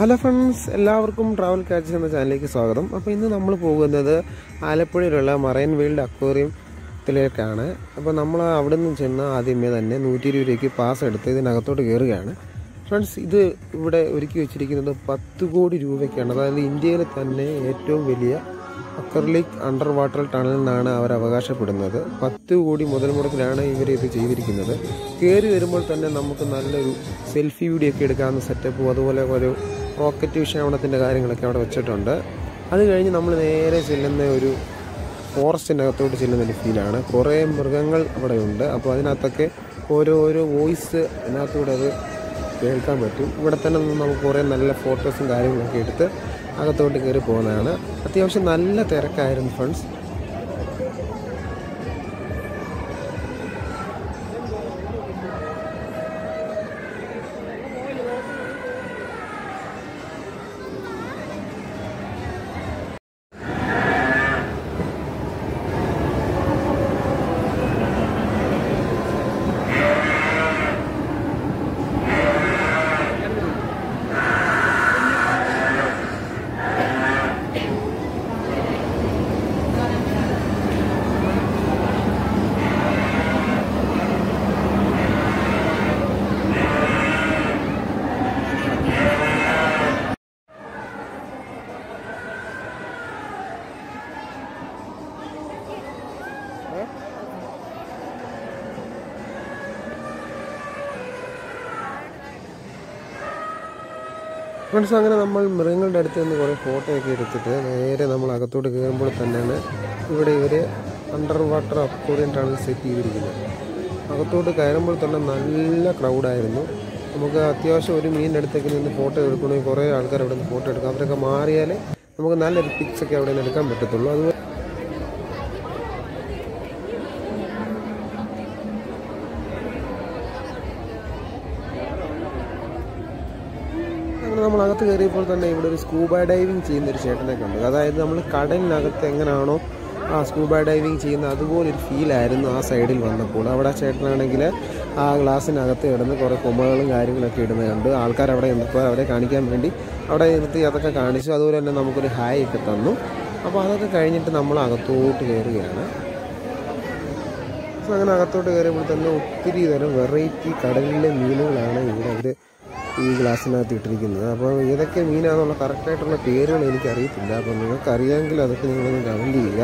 Hello friends എല്ലാവർക്കും travel കാഴ്ച എന്ന ചാനലിലേക്ക് സ്വാഗതം. അപ്പോൾ ഇന്ന് നമ്മൾ പോകുന്നത് ആലപ്പുഴയിലുള്ള മറൈൻ വേൾഡ് അക്വേറിയത്തിലേക്കാണ്. അപ്പോൾ നമ്മൾ അവിടെ നിന്ന് ചെന്ന് ആദ്യമേ തന്നെ നൂറ്റി ഇരുപത് രൂപയ്ക്ക് പാസ് എടുത്ത് ഇതിനകത്തോട്ട് കയറുകയാണ്. ഫ്രണ്ട്സ് ഇത് ഇവിടെ ഒരുക്കി വെച്ചിരിക്കുന്നത് പത്ത് കോടി രൂപയ്ക്കാണ്. അതായത് ഇന്ത്യയിൽ തന്നെ ഏറ്റവും വലിയ അക്രലിക് അണ്ടർ വാട്ടർ ടണൽ എന്നാണ് അവർ അവകാശപ്പെടുന്നത്. പത്ത് കോടി മുതൽ മുടക്കിലാണ് ഇവർ ഇത് ചെയ്തിരിക്കുന്നത്. കയറി വരുമ്പോൾ തന്നെ നമുക്ക് നല്ലൊരു സെൽഫി വീഡിയോ ഒക്കെ എടുക്കാവുന്ന സെറ്റപ്പും അതുപോലെ ഒരു റോക്കറ്റ് വിക്ഷേപണത്തിന്റെ കാര്യങ്ങളൊക്കെ അവിടെ വെച്ചിട്ടുണ്ട്. അത് കഴിഞ്ഞ് നമ്മൾ നേരെ ചെല്ലുന്ന ഒരു ഫോറസ്റ്റിന്റെ അകത്തോട്ട് ചെല്ലുന്ന ഒരു ഫീലാണ്. കുറേ മൃഗങ്ങൾ അവിടെ ഉണ്ട് അപ്പോൾ അതിനകത്തൊക്കെ ഓരോരോ ഓരോ വോയിസ് അതിനകത്തൂടെ അത് കേൾക്കാൻ പറ്റും. ഇവിടെ തന്നെ നമുക്ക് കുറേ നല്ല ഫോട്ടോസും കാര്യങ്ങളൊക്കെ എടുത്ത് അകത്തോട്ട് കയറി പോകുന്നതാണ് അത്യാവശ്യം നല്ല തിരക്കായിരുന്നു ഫ്രണ്ട്സ്. ഫ്രണ്ട്സ് അങ്ങനെ നമ്മൾ മൃഗങ്ങളുടെ അടുത്ത് നിന്ന് കുറേ ഫോട്ടോ ഒക്കെ എടുത്തിട്ട് നേരെ നമ്മൾ അകത്തോട്ട് കയറുമ്പോൾ തന്നെയാണ് ഇവിടെ ഇവർ under water aquarium tunnel set ചെയ്തിരിക്കുന്നത്. അകത്തോട്ട് കയറുമ്പോൾ തന്നെ നല്ല ക്രൗഡായിരുന്നു നമുക്ക് അത്യാവശ്യം ഒരു മീനിന്റെ അടുത്തേക്ക് നിന്ന് ഫോട്ടോ എടുക്കണമെങ്കിൽ കുറേ ആൾക്കാർ അവിടെ നിന്ന് ഫോട്ടോ എടുക്കാം. അവരൊക്കെ മാറിയാലേ നമുക്ക് നല്ലൊരു പിക്സൊക്കെ അവിടെ നിന്ന് എടുക്കാൻ പറ്റത്തുള്ളൂ. അതുപോലെ അങ്ങനെ നമ്മൾ അകത്ത് കയറിയപ്പോൾ തന്നെ ഇവിടെ ഒരു സ്കൂബ ഡൈവിങ് ചെയ്യുന്ന ഒരു ചേട്ടനെ കണ്ടു. അതായത് നമ്മൾ കടലിനകത്ത് എങ്ങനെയാണോ ആ സ്കൂബ ഡൈവിങ് ചെയ്യുന്ന അതുപോലെ ഒരു ഫീലായിരുന്നു ആ സൈഡിൽ വന്നപ്പോൾ. അവിടെ ചേട്ടനാണെങ്കിൽ ആ ഗ്ലാസ്സിനകത്ത് ഇടുന്ന കുറേ കൊമകളും കാര്യങ്ങളൊക്കെ ഇടുന്നത് കണ്ട്. ആൾക്കാർ അവിടെ നിന്നപ്പോൾ അവരെ കാണിക്കാൻ വേണ്ടി അവിടെ നിർത്തി അതൊക്കെ കാണിച്ചു. അതുപോലെ തന്നെ നമുക്കൊരു ഹായ് ഒക്കെ തന്നു. അപ്പോൾ അതൊക്കെ കഴിഞ്ഞിട്ട് നമ്മൾ അകത്തോട്ട് കയറുകയാണ്. അങ്ങനെ അകത്തോട്ട് കയറിയപ്പോൾ തന്നെ ഒത്തിരി തരം വെറൈറ്റി കടലിലെ മീനുകളാണ് ഇവിടെ. അവർ ഈ ഗ്ലാസ്സിനകത്ത് ഇട്ടിരിക്കുന്നത്. അപ്പോൾ ഏതൊക്കെ മീനാണെന്നുള്ള കറക്റ്റായിട്ടുള്ള പേരുകൾ എനിക്കറിയത്തില്ല. അപ്പോൾ നിങ്ങൾക്ക് അറിയാമെങ്കിൽ അതൊക്കെ നിങ്ങളൊന്ന് കമന്റ് ചെയ്യുക.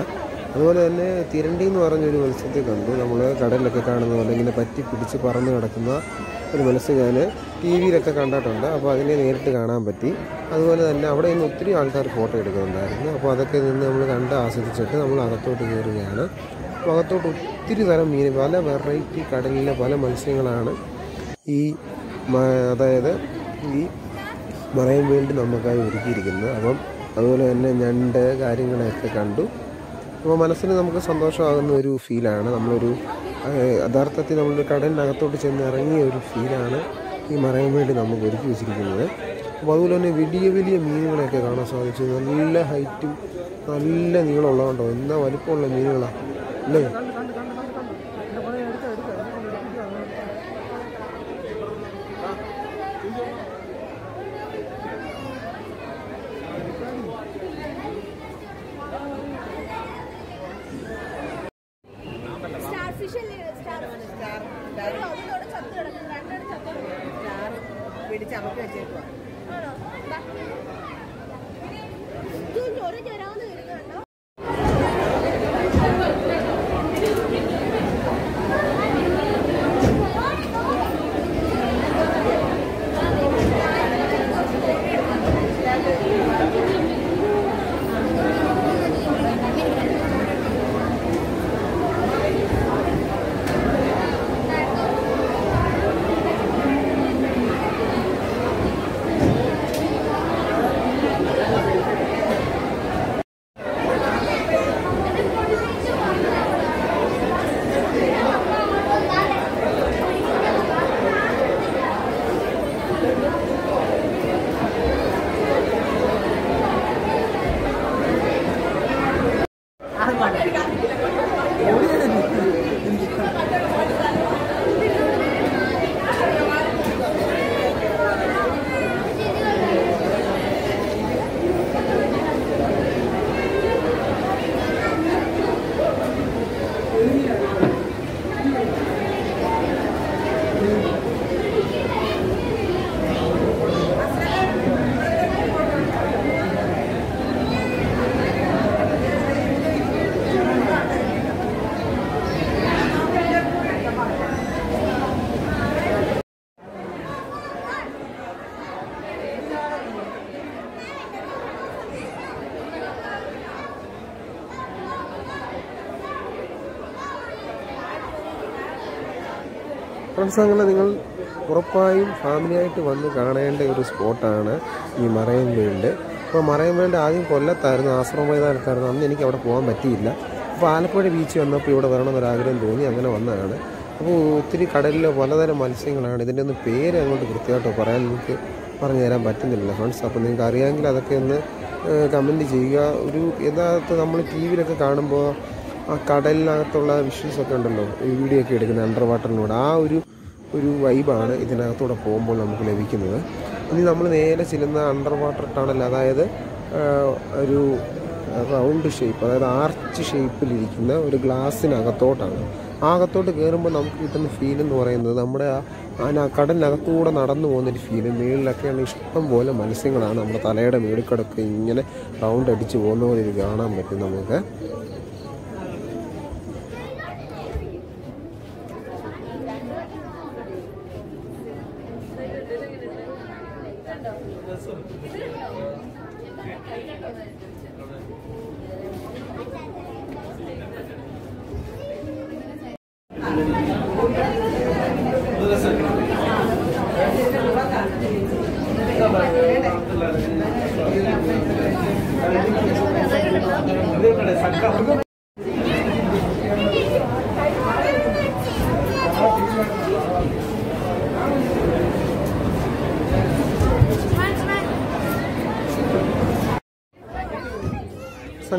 അതുപോലെ തന്നെ തിരണ്ടി എന്ന് പറഞ്ഞൊരു മത്സ്യത്തെ കണ്ടു. നമ്മൾ കടലിലൊക്കെ കാണുന്ന പോലെ ഇങ്ങനെ പറ്റി പിടിച്ച് പറന്ന് കിടക്കുന്ന ഒരു മത്സ്യം ഞാൻ ടി വിയിലൊക്കെ കണ്ടിട്ടുണ്ട്. അപ്പോൾ അതിനെ നേരിട്ട് കാണാൻ പറ്റി. അതുപോലെ തന്നെ അവിടെ നിന്ന് ഒത്തിരി ആൾക്കാർ ഫോട്ടോ എടുക്കുന്നുണ്ടായിരുന്നു. അപ്പോൾ അതൊക്കെ നിന്ന് നമ്മൾ കണ്ട് ആസ്വദിച്ചിട്ട് നമ്മൾ അകത്തോട്ട് കയറുകയാണ്. അപ്പോൾ അകത്തോട്ട് ഒത്തിരി തരം മീൻ പല വെറൈറ്റി കടലിലെ പല മത്സ്യങ്ങളാണ് ഈ അതായത് ഈ മറൈൻ വേൾഡ് നമുക്കായി ഒരുക്കിയിരിക്കുന്നത് അപ്പം അതുപോലെ തന്നെ ഞണ്ട് കാര്യങ്ങളൊക്കെ കണ്ടു. അപ്പോൾ മനസ്സിന് നമുക്ക് സന്തോഷമാകുന്ന ഒരു ഫീലാണ്. നമ്മളൊരു യഥാർത്ഥത്തിൽ നമ്മളൊരു കടലിനകത്തോട്ട് ചെന്ന് ഇറങ്ങിയ ഒരു ഫീലാണ് ഈ മറയാൻ വേണ്ടി നമുക്ക് ഒരുക്കി വെച്ചിരിക്കുന്നത്. അപ്പോൾ അതുപോലെ തന്നെ വലിയ വലിയ മീനുകളെയൊക്കെ കാണാൻ സാധിച്ചു. നല്ല ഹൈറ്റും നല്ല നീളമുള്ളതുകൊണ്ടോ എന്നാ വലിപ്പമുള്ള മീനുകളാണ് അല്ലേ? പിടിച്ച് അമക്കി വെച്ചേക്കുവാ ഒരു ദാ. അങ്ങനെ നിങ്ങൾ ഉറപ്പായും ഫാമിലിയായിട്ട് വന്ന് കാണേണ്ട ഒരു സ്പോട്ടാണ് ഈ മറൈൻ വേൾഡ്. അപ്പോൾ മറൈൻ വേൾഡ് ആദ്യം കൊല്ലത്തായിരുന്നു ആശ്രമ മൈതാനത്തായിരുന്നു അന്ന് എനിക്ക് അവിടെ പോകാൻ പറ്റിയില്ല. അപ്പോൾ ആലപ്പുഴ ബീച്ച് വന്നപ്പോൾ ഇവിടെ വരണമെന്നൊരാഗ്രഹം തോന്നി അങ്ങനെ വന്നതാണ്. അപ്പോൾ ഒത്തിരി കടലിലെ പലതരം മത്സ്യങ്ങളാണ്. ഇതിന്റെ ഒന്നും പേര് അങ്ങോട്ട് കൃത്യമായിട്ട് പറയാൻ എനിക്ക് പറഞ്ഞു തരാൻ പറ്റുന്നില്ല ഫ്രണ്ട്സ്. അപ്പോൾ നിങ്ങൾക്ക് അറിയാമെങ്കിൽ അതൊക്കെ ഒന്ന് കമന്റ് ചെയ്യുക. ഒരു യഥാർത്ഥ നമ്മൾ ടി വിയിലൊക്കെ കാണുമ്പോൾ ആ കടലിനകത്തുള്ള വിഷ്വൽസ് ഒക്കെ ഉണ്ടല്ലോ. വീഡിയോ ഒക്കെ എടുക്കുന്ന അണ്ടർ വാട്ടറിലൂടെ ആ ഒരു ഒരു വൈബാണ് ഇതിനകത്തൂടെ പോകുമ്പോൾ നമുക്ക് ലഭിക്കുന്നത്. ഇനി നമ്മൾ നേരെ ചെല്ലുന്ന അണ്ടർ വാട്ടർ ടണൽ അതായത് ഒരു റൗണ്ട് ഷേപ്പ് അതായത് ആർച്ച് ഷേപ്പിലിരിക്കുന്ന ഒരു ഗ്ലാസ്സിനകത്തോട്ടാണ് ആ അകത്തോട്ട് കയറുമ്പോൾ നമുക്ക് കിട്ടുന്ന ഫീൽ എന്ന് പറയുന്നത് നമ്മുടെ ആ കടലിനകത്തൂടെ നടന്നു പോകുന്നൊരു ഫീൽ മേളിലൊക്കെയാണ് ഇഷ്ടം പോലെ മത്സ്യങ്ങളാണ് നമ്മുടെ തലയുടെ മേളിക്കടക്ക് ഇങ്ങനെ റൗണ്ട് അടിച്ച് പോകുന്ന പോലെ ഇത് കാണാൻ പറ്റും നമുക്ക്. சட்டம்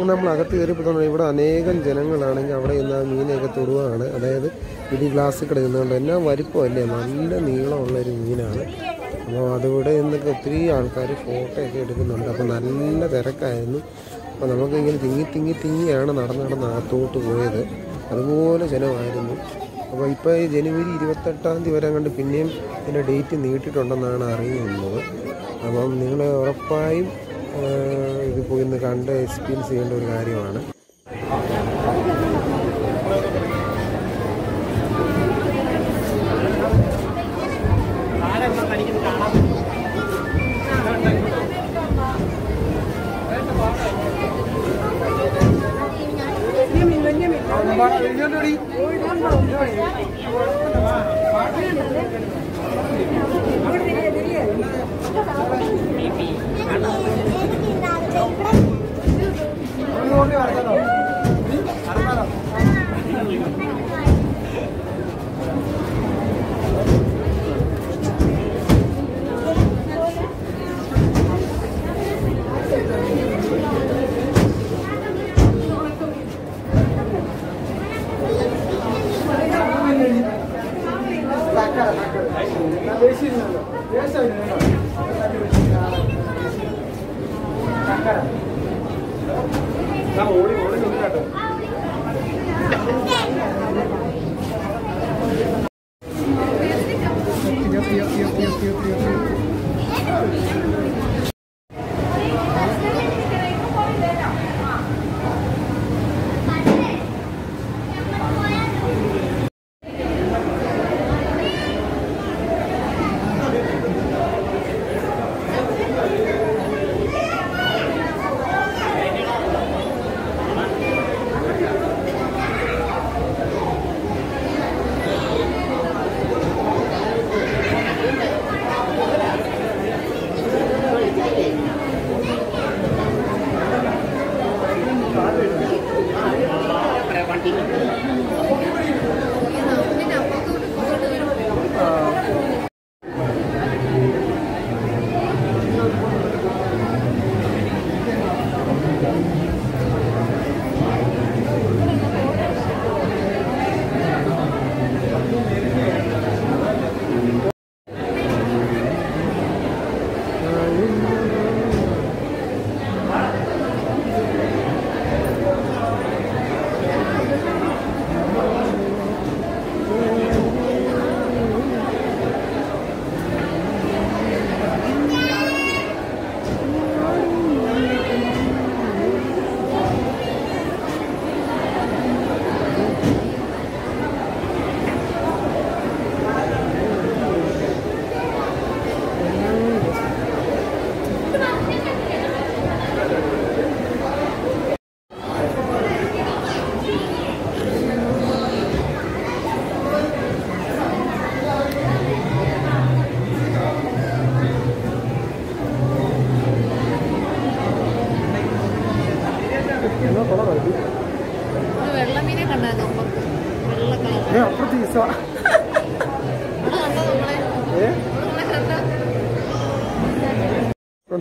സംഘം നമ്മൾ അകത്ത് കയറിയപ്പോൾ ഇവിടെ അനേകം ജനങ്ങളാണെങ്കിൽ അവിടെ ഇന്ന് മീനെയൊക്കെ തൊടുവാണ്. അതായത് ഇടി ഗ്ലാസ് കിടക്കുന്നതുകൊണ്ട് എന്നാ വലിപ്പമല്ലേ നല്ല നീളമുള്ളൊരു മീനാണ്. അപ്പോൾ അതിവിടെ നിന്നൊക്കെ ഒത്തിരി ആൾക്കാർ ഫോട്ടോ ഒക്കെ എടുക്കുന്നുണ്ട്. അപ്പോൾ നല്ല തിരക്കായിരുന്നു. അപ്പോൾ നമുക്ക് ഇങ്ങനെ തിങ്ങി തിങ്ങി തിങ്ങിയാണ് നടന്ന് നടന്ന് അകത്തോട്ട് പോയത്. അതുപോലെ ജനമായിരുന്നു. അപ്പോൾ ഇപ്പോൾ ജനുവരി ഇരുപത്തെട്ടാം തീയതി വരെ കണ്ട് പിന്നെയും ഇതിന്റെ ഡേറ്റ് നീട്ടിയിട്ടുണ്ടെന്നാണ് അറിയുന്നത്. അപ്പം നിങ്ങൾ ഉറപ്പായും ഇത് പോയി ഒന്ന് കണ്ട് എക്സ്പീരിയൻസ് ചെയ്യേണ്ട ഒരു കാര്യമാണ് പാടാ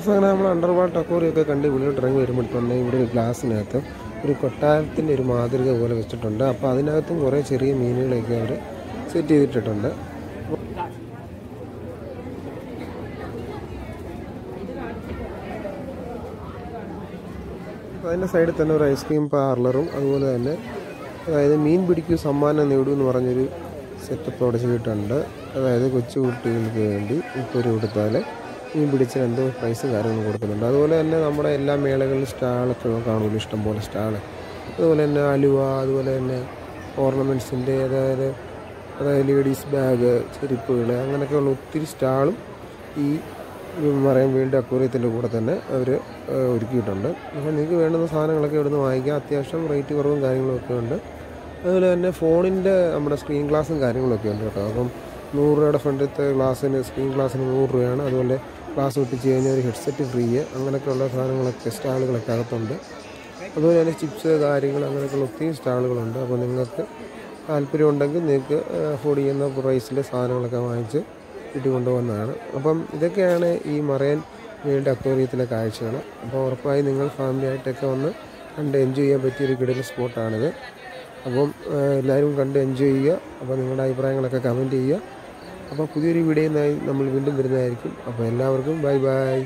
ഫ്രണ്ട്സ് അങ്ങനെ നമ്മൾ അണ്ടർ വാട്ടർ അക്വറിയൊക്കെ കണ്ട് ഇവിടോട്ട് ഇറങ്ങി വരുമ്പോഴത്തന്നെ ഇവിടെ ഒരു ഗ്ലാസ്സിനകത്ത് ഒരു കൊട്ടാരത്തിന്റെ ഒരു മാതൃക പോലെ വെച്ചിട്ടുണ്ട്. അപ്പോൾ അതിനകത്തും കുറേ ചെറിയ മീനുകളൊക്കെ അവർ സെറ്റ് ചെയ്തിട്ടിട്ടുണ്ട്. അതിന്റെ സൈഡിൽ തന്നെ ഒരു ഐസ്ക്രീം പാർലറും അതുപോലെ തന്നെ അതായത് മീൻ പിടിക്കൂ സമ്മാനം നേടൂ എന്ന് പറഞ്ഞൊരു സെറ്റപ്പ് അവിടെ ചെയ്തിട്ടുണ്ട്. അതായത് കൊച്ചു കുട്ടികൾക്ക് വേണ്ടി ഇപ്പോൾ ഒരു കൊടുത്താൽ മീൻ പിടിച്ച എന്തോ പൈസ കാര്യങ്ങളും കൊടുക്കുന്നുണ്ട്. അതുപോലെ തന്നെ നമ്മുടെ എല്ലാ മേളകളിലും സ്റ്റാളൊക്കെ കാണുമല്ലോ ഇഷ്ടംപോലെ സ്റ്റാൾ അതുപോലെ തന്നെ അലുവ അതുപോലെ തന്നെ ഓർണമെന്റ്സിന്റെ അതായത് അതായത് ലേഡീസ് ബാഗ് ചെരുപ്പുകൾ അങ്ങനെയൊക്കെയുള്ള ഒത്തിരി സ്റ്റാളും ഈ മറൈൻ വീണ്ടും അക്വേറിയത്തിന്റെ കൂടെ തന്നെ അവർ ഒരുക്കിയിട്ടുണ്ട്. അപ്പോൾ നിങ്ങൾക്ക് വേണ്ടുന്ന സാധനങ്ങളൊക്കെ ഇവിടുന്ന് വാങ്ങിക്കാം. അത്യാവശ്യം റേറ്റ് കുറവും കാര്യങ്ങളൊക്കെ ഉണ്ട്. അതുപോലെ തന്നെ ഫോണിന്റെ നമ്മുടെ സ്ക്രീൻ ഗ്ലാസും കാര്യങ്ങളൊക്കെ ഉണ്ട് കേട്ടോ. അപ്പം നൂറ് രൂപയുടെ ഫ്രണ്ടിലത്തെ ഗ്ലാസ്സിന് സ്ക്രീൻ ഗ്ലാസ്സിന് നൂറ് രൂപയാണ്. അതുപോലെ ഗ്ലാസ് ഒട്ടിച്ച് കഴിഞ്ഞാൽ ഒരു ഹെഡ്സെറ്റ് ഫ്രീ അങ്ങനെയൊക്കെയുള്ള സാധനങ്ങളൊക്കെ സ്റ്റാളുകളൊക്കെ അകത്തുണ്ട്. അതുപോലെ തന്നെ ചിപ്സ് കാര്യങ്ങൾ അങ്ങനെയൊക്കെയുള്ള ഒത്തിരി സ്റ്റാളുകളുണ്ട്. അപ്പോൾ നിങ്ങൾക്ക് താല്പര്യം ഉണ്ടെങ്കിൽ നിങ്ങൾക്ക് അഫോർഡ് ചെയ്യുന്ന പ്രൈസിലെ സാധനങ്ങളൊക്കെ വാങ്ങിച്ച് വീട്ടിൽ കൊണ്ടുപോകുന്നതാണ് അപ്പം ഇതൊക്കെയാണ് ഈ മറയൻ വേൾഡ് അക്വേറിയത്തിലെ കാഴ്ചകൾ. അപ്പോൾ ഉറപ്പായി നിങ്ങൾ ഫാമിലി ആയിട്ടൊക്കെ വന്ന് കണ്ട് എൻജോയ് ചെയ്യാൻ പറ്റിയൊരു കിടൽ സ്പോട്ടാണിത് അപ്പം എല്ലാവരും കണ്ട് എൻജോയ് ചെയ്യുക. അപ്പോൾ നിങ്ങളുടെ അഭിപ്രായങ്ങളൊക്കെ കമന്റ് ചെയ്യുക. അപ്പോൾ പുതിയൊരു വീഡിയോയുമായി നമ്മൾ വീണ്ടും വരുന്നതായിരിക്കും. അപ്പോൾ എല്ലാവർക്കും ബൈ ബൈ.